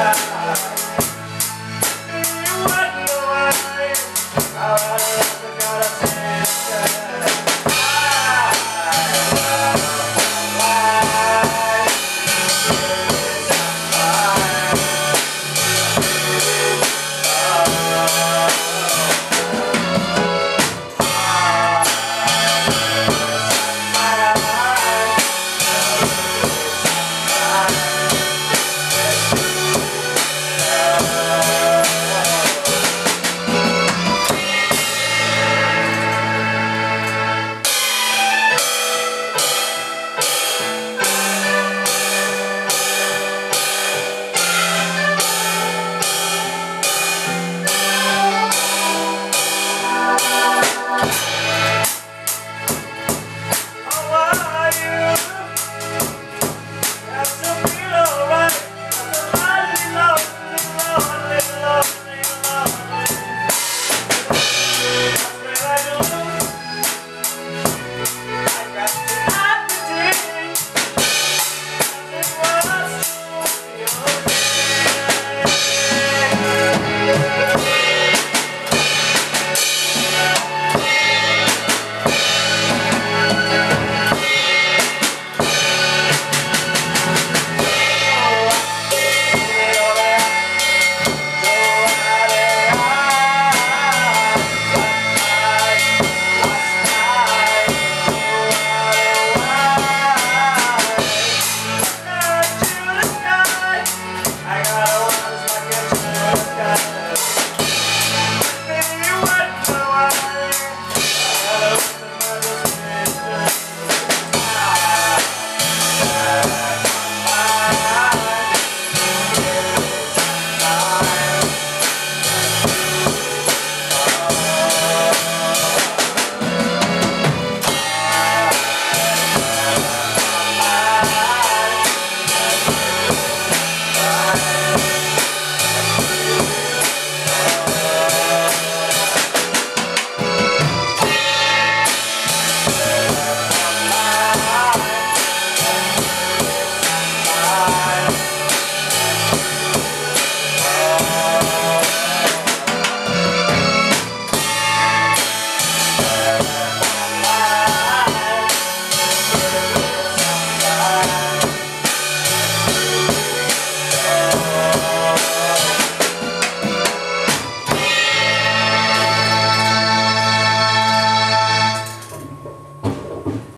Yeah.